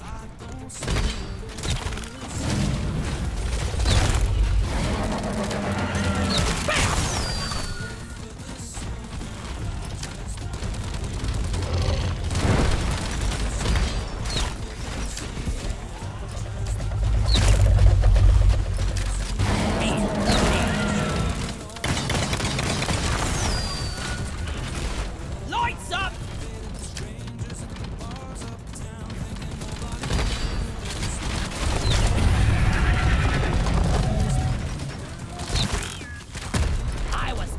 Bam!